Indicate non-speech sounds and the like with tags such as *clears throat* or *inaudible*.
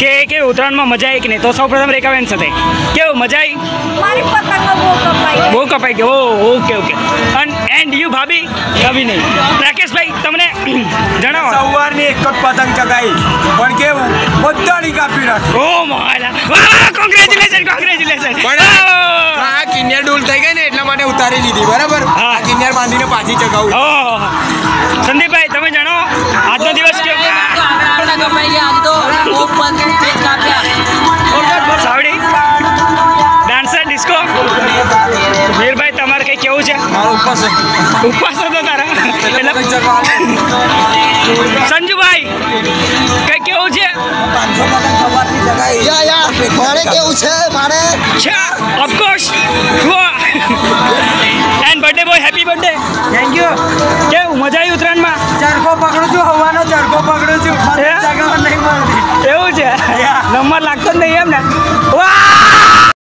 કે કેવું ઉત્તરાયણમાં મજા આવી કે નહીં? તો સૌ પ્રથમ રેખાબેન સાથે. કેવું મજા આવી? મારી બહુ કપાઈ. ગયો oh okay okay. And you ભાભી? કભી નહીં. રાકેશભાઈ તમને *clears throat* જણાવો. સવારની એક જ પતંગ ચગાવી પણ કેવું બધાની કાપી નાખી ઓ માલા. વાહ કોંગ્રેચ્યુલેશન કોંગ્રેચ્યુલેશન આ કિન્નર ડૂલ થઈ ગઈ ને એટલા માટે ઉતારી લીધી બરાબર? હા. આ કિન્નર બાંધીને પાછી ચગાવું. ઓહ સંદીપભાઈ તમે જણાવો. આજનો દિવસ કેવો? સાવડી મારો ઉપવાસ ઉપવાસ હતો તારા. એટલે સંજુભાઈ કઈ કેવું છે? મારે કેવું છે? મારે? છે of course and birthday boy happy birthday thank you કેવું મજા આવી ઉત્તરાયણમાં? ચરખો પકડું છું હવાનો ચરખો પકડું છું. એવું છે? નંબર લાગતો જ નહીં એમ ને